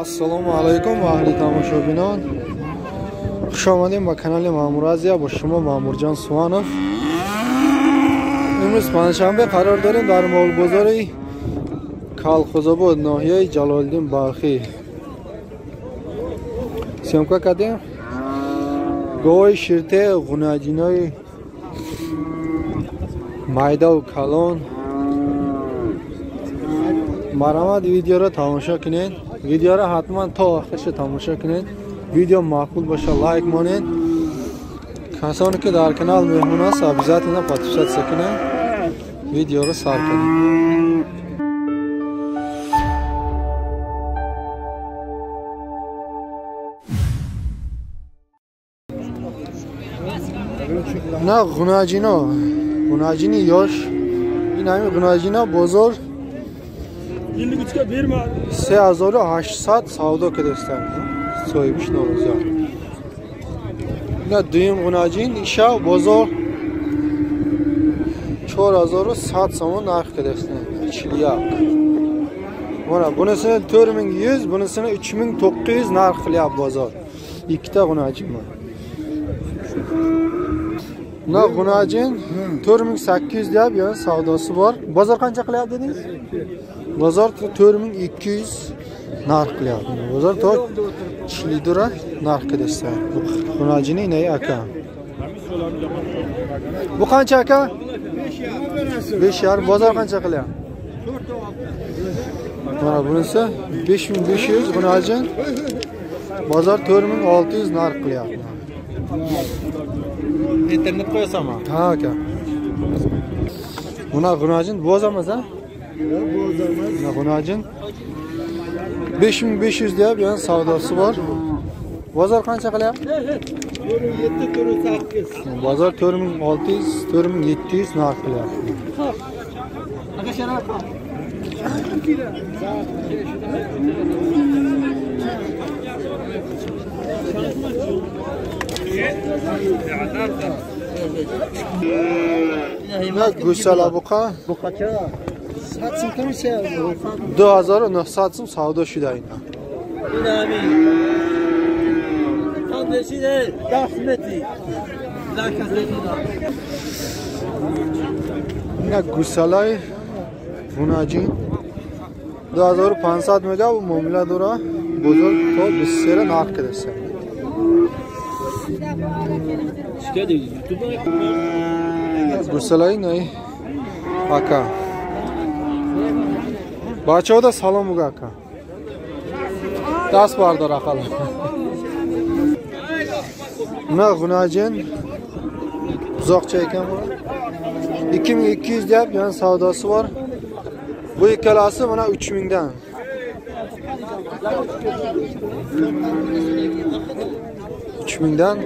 ассалому алайкум аҳли тамошобинон. Хуш омадем ба канали маъмуразия бо шумо маъмурҷон суванов имрӯз панҷшанбе қарор дорем дар молбозори калхозобод ноҳияи ҷалолиддин балхӣ сёмка кардем? Гоҳои ширте ғунаҷинои майдаву калон. Марамад видеоро тамошо кунед ویدیو را حتما تا آخرش تماشا کنید ویدیو معقول باشه لایک مانید کسانی که در کانال مهمون است обязательно подписаться کنید ویدیو را سر کنید نه غناجینا غناجینی یاش این همین غناجینا بزرگ 23'e 1 mi abi? Seazoru haşsat savdo kedesler. Soymuş ne olacak? Ne duyum unacın işa bozo çor azoru saat samu nark kedesler. Çiliyak. Bana bunisini 4100, bunisini 3900 narx qilyapti bozor. Ikkita g'unajim bor. No, bunajin 4800 deyapti, ya, savdosi bor. Bozor qancha qilyapti dedingiz? Bozor 4200 narx qilyapti. Bozor to Chilidura narx qilsa. Bunajini ne aka? Bu qancha aka? 5 yarim. Bozor qancha qilyapti? Mana bunisi 5500 bunajin. Bozor 4600 narx qilyapti. internet qo'yasanmi ha aka bunaqa xunajin bo'zamas a bo'zamas xunajin besh ming besh yuz deyapti yani savdosi bor bozor qancha qilyapti to'rt ming yetti to'rt ming sakkiz bozor to'rt ming olti yuz to'rt ming yetti yuz narx qilyapti Thank. گوشال آبوقا دو هزار و نهصد سوم سودا شده اینا این همین تان رسیده ده متری اینا گوسالای مناجین 2500 میگه و معامله دورا بزرگ تو بسیار نار کرده гӯсалаи наи ака бачаҳода салом буга ака даст бардор ақал на гунаҷин бузоқча ekan bu ikki ming ikki yuz deyapti yana savdosi bor bu ikkalasi mana uch mingdan 3000'den.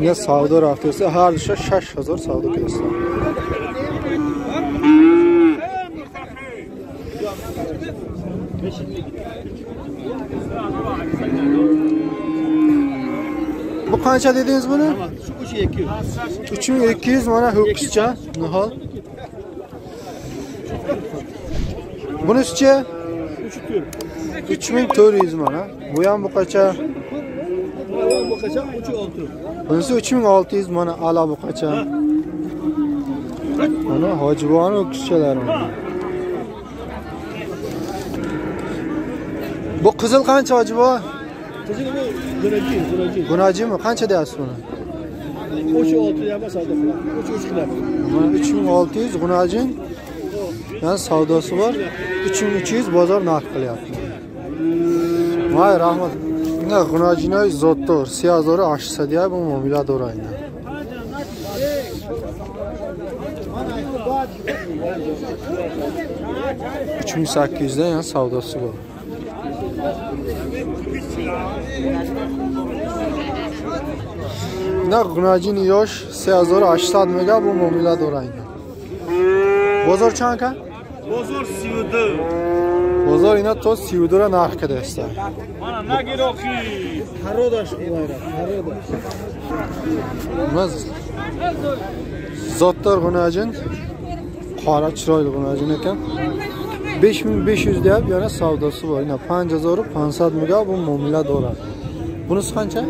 Ne savdor artıyorsa her dışa şaş hazır savdor kıyasla. Beşinci gitti. Bu qancha dedingiz buni? Şu kuşu ekiyor. uch ming ikki yuz mana ho'kizcha nihol bunisichi uch ming to'rt yuz mana. Bu ham buqacha bunisi uch ming olti yuz mana ala buqacha mana hojiboni ho'kizchalari bu qizil qancha hojibo? gunachi gunachi gunachimi qancha deyapsiz buni? 3600 olti yama savdo qiladi. Uch uch ming olti yuz gunajin savdosi bor. Uch ming uch yuz bozor narx qilyapti. Vay rahmat. Bunga gunajinoy zotdor si hazori ashisa deyapti bu milad oyida uch ming sakkiz yuzdan yani savdosi bor. نه گناجین یوش 3080 مگا بو مومیلا دوراین بازار چند که؟ بازار 32 بازار اینا تا 32 را نرخ کده است من نگیر آخی هرادش بایره مز زادتار گناجین qora chiroyli bunajin ekan 5500 deyap yana savdosi bor 5500 mingga bu muomila dollar bunisi qancha 8.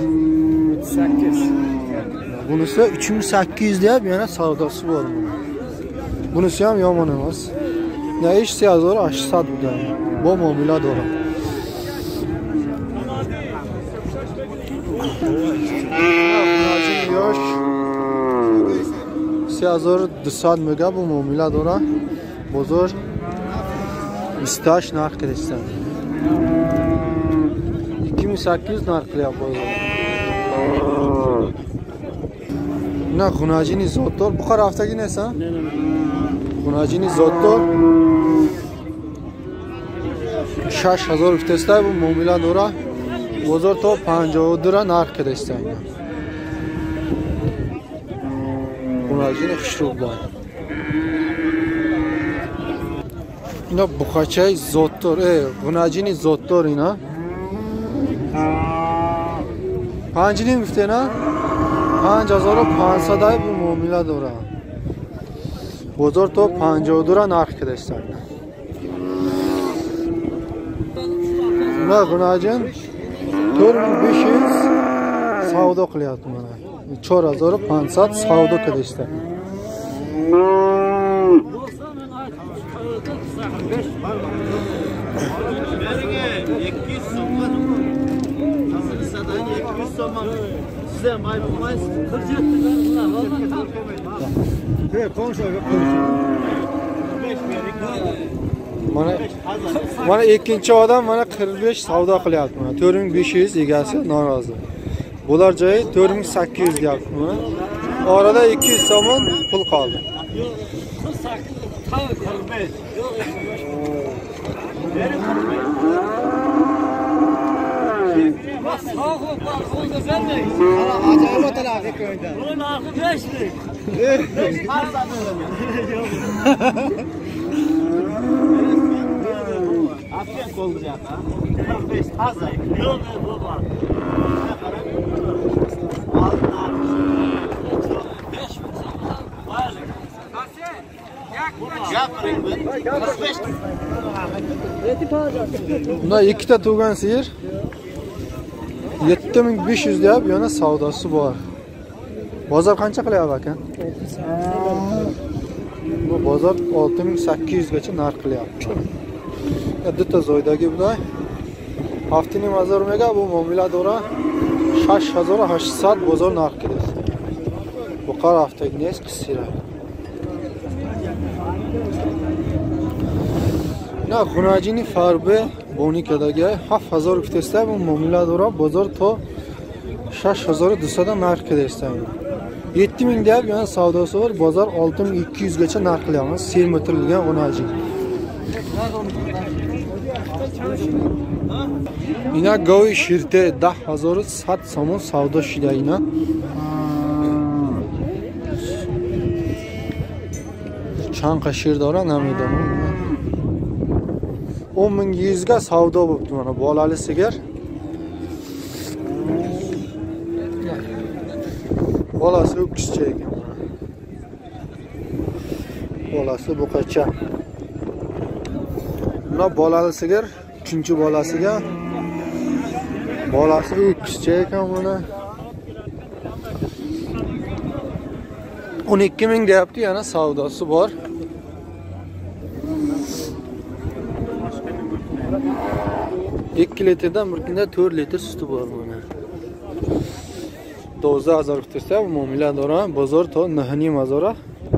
bunisi 3800 deyap yana savdosi bor buni bunisi ham yomon emas na ish siyazor 800 bu da bu dora g'unajin yosh siyazor 200 mega bu muomala dora bozor 28 narx kirishdi 28 narx qilyapmiz на хунажини зоттор бухо рафтагӣ нест а хунажини зоттор шаш ҳазор гуфтаста муомила дора бозор то панҷоҳу дура нарх кидаста ина хунажини хушрубла ина бухачаи зоттор э хунажини зоттор ина زوتور اینا پنجینی میفته نه پنج هزار و پانصد های bu muamele داره بزرگ تو پنجاه دو را نرخ کردستن نه غناجین تور بیش savdo qilyapti mana to'rt hazar pansad savdo qilishdi Verine 200 somma. Nasıl sadan 200 somma. Size maymunmayız. 47 mana mana ikkinchi odam mana qirq besh savdo qilyapti mana to'rt ming besh yuz egasi norozi bular joyi to'rt ming sakkiz yuz deyapti mana orada ikki yuz so'm pul qoldi Acayip fotoğrafı köyden. Bunun akı beş mi? Beş parçalarım. Afiyet olacak ha. Beş fazla. Yol ne baba? Bunda ikkita tug'gan sigir 7500 deyap yana savdosi bor bozor qancha qilyapti aka bu bozor 6800 gacha narx qilyapti bitta zoydagi bular haftaning bozor mega bu momila dora 6800 bozor narx ketyapti bu qor haftaga nes qissira на хунаҷини фарбе بونی کداگه 7000 کتسته bu muomala dora bozor to 6200 narx qilyapti 7000 deyap yana savdosi bor bozor 6200 gacha narx qilyapmiz sermotirilgan xunajin اینا گاوی شیرته ده هزار و صد سامون سودا شده اینا چند قشیر داره نمیدونم o'n ming yuzga savdo bo'libdi mana bolali sigir. Bolasi ho'kizcha ekan. Bolasi buqacha mana bolali sigir uchinchi bolasiga. Bolasi ho'kizcha ekan buni. 12 ming deyapti yana savdosi bor. ikki litrdan bir kunda to'rt litr suti bor mana dovuzda hazor kutirsa muomila dora bozor to nahanim hazora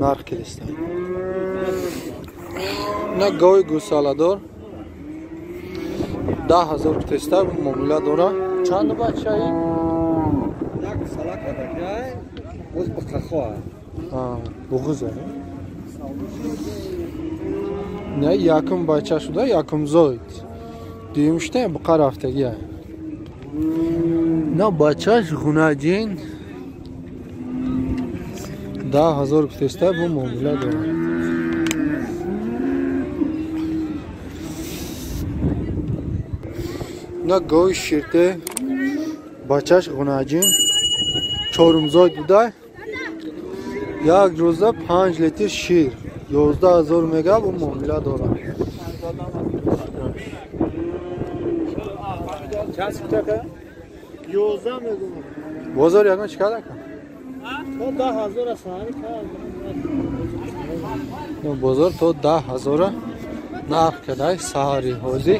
narx kelishdi на гои гусаладор да ҳазор кутеста муомила дора чанд бачаи? Як салака бачай боз бақахоа буғуза якум бача шуда якум зоид şurada yakın zoyd. Demişti bu karaftaki ya. Ne bahçe hunacin daha hazır kutesta bu muamele doğru. Ne goy şirte bahçe hunacin چهارمزاد بوده یک روزه پنج لیتر شیر یازده هزار میگه و معامله داره Kaç taka? Yozdan mı bu? بازار یکان چیکار کن O da hazır asari بازار تو ده هزار نرخ کده سهاری حوزی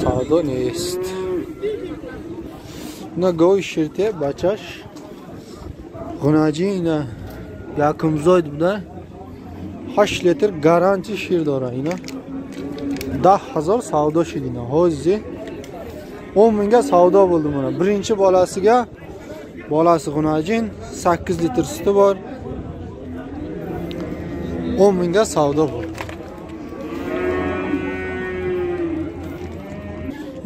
سودا نیست نه گوی شرطه بچش غناجی اینا یکم زاید بوده 8 لیتر گارانتی شیر داره اینا ده هزار savdo شد اینا حوزی o'n mingga savdo bo'ldi buni. Birinchi bolasiga bolasi g'unajin sakkiz litr suti bor. O'n mingga savdo bo'ldi.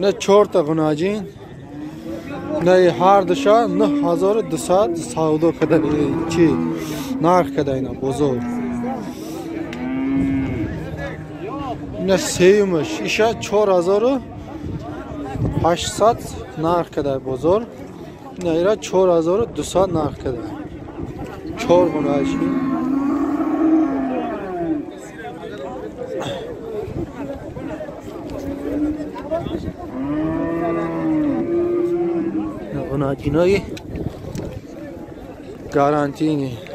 На черта g'unajin на har душа нӯҳ ҳазору дусад савдо када narx нарх кадаина бозор на сеюмаш иша чор ҳазору 800 نرخ کرده بزرگ. نه ایرا 4200 نرخ کرده چهار گناهشی گناهجین گارانتی نه